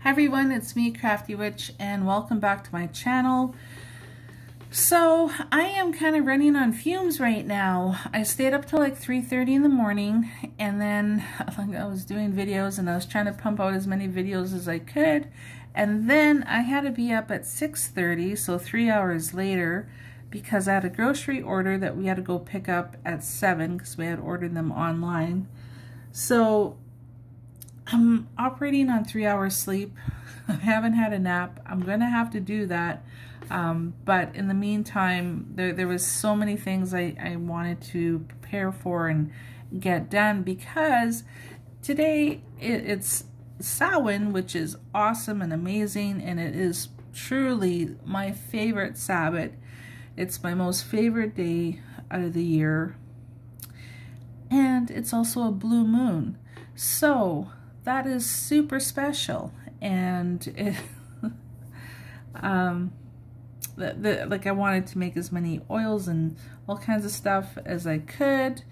Hi everyone, it's me, Crafty Wytch, and welcome back to my channel. So, I am kind of running on fumes right now. I stayed up till like 3.30 in the morning, and then I was doing videos, and I was trying to pump out as many videos as I could, and then I had to be up at 6.30, so three hours later, because I had a grocery order that we had to go pick up at 7, because we had ordered them online. So, I'm operating on three hours sleep. I haven't had a nap. I'm going to have to do that. Um, but in the meantime, there, there was so many things I, I wanted to prepare for and get done because today it, it's Samhain, which is awesome and amazing, and it is truly my favorite Sabbath. It's my most favorite day out of the year, and it's also a blue moon. So that is super special. And it, um the, the, like I wanted to make as many oils and all kinds of stuff as I could.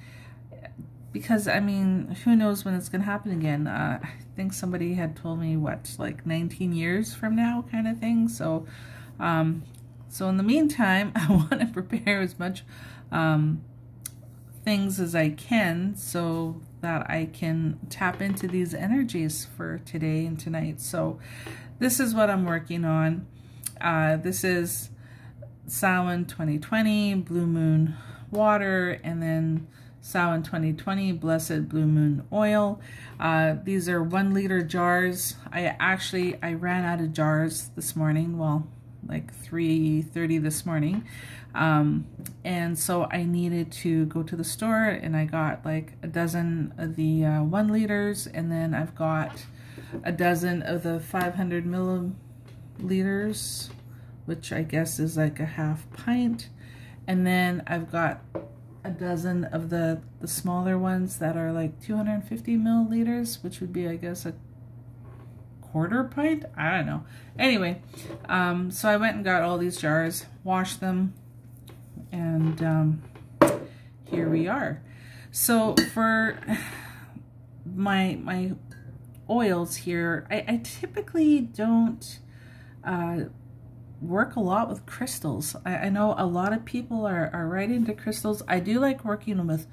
Because I mean who knows when it's gonna happen again. Uh, I think somebody had told me what like 19 years from now kind of thing. So um so in the meantime I want to prepare as much um things as I can so that I can tap into these energies for today and tonight. So this is what I'm working on. Uh, this is Samhain 2020, Blue Moon Water, and then Samhain 2020 Blessed Blue Moon Oil. Uh, these are one liter jars. I actually, I ran out of jars this morning. Well, like 3.30 this morning. Um, and so I needed to go to the store and I got like a dozen of the uh, one liters and then I've got a dozen of the 500 milliliters, which I guess is like a half pint. And then I've got a dozen of the, the smaller ones that are like 250 milliliters, which would be, I guess, a quarter pint? I don't know. Anyway, um, so I went and got all these jars, washed them, and um, here we are. So for my my oils here, I, I typically don't uh, work a lot with crystals. I, I, know a lot of people are, are right into crystals. I do like working with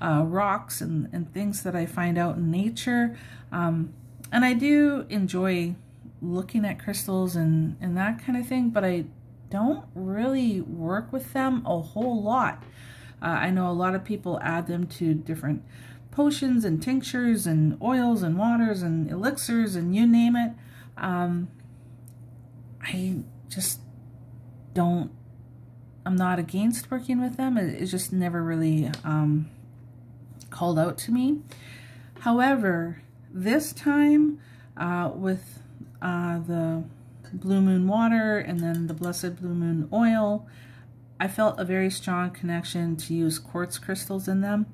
uh, rocks and, and things that I find out in nature. Um, and I do enjoy looking at crystals and, and that kind of thing, but I don't really work with them a whole lot. Uh, I know a lot of people add them to different potions and tinctures and oils and waters and elixirs and you name it. Um, I just don't, I'm not against working with them. It, it's just never really um, called out to me. However, this time uh, with uh, the Blue Moon water and then the Blessed Blue Moon oil, I felt a very strong connection to use quartz crystals in them.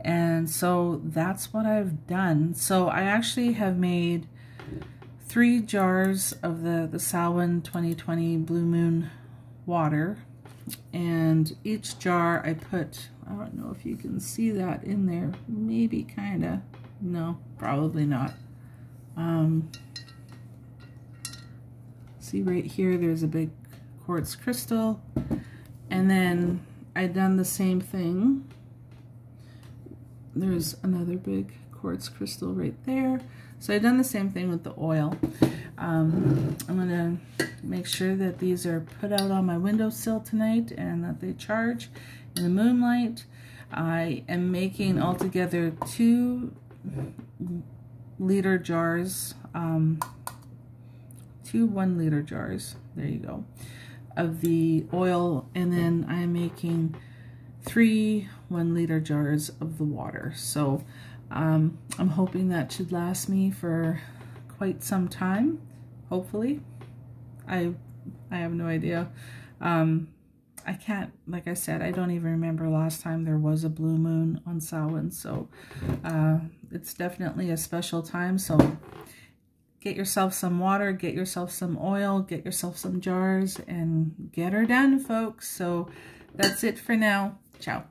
And so that's what I've done. So I actually have made three jars of the, the Samhain 2020 Blue Moon water. And each jar I put, I don't know if you can see that in there, maybe kind of. No, probably not. Um, see right here, there's a big quartz crystal. And then I done the same thing. There's another big quartz crystal right there. So I done the same thing with the oil. Um, I'm going to make sure that these are put out on my windowsill tonight and that they charge in the moonlight. I am making altogether two liter jars, um, two one liter jars, there you go, of the oil, and then I'm making three one liter jars of the water. So um, I'm hoping that should last me for quite some time, hopefully. I I have no idea. Um, I can't, like I said, I don't even remember last time there was a blue moon on Samhain, so uh, it's definitely a special time. So get yourself some water, get yourself some oil, get yourself some jars, and get her done, folks. So that's it for now. Ciao.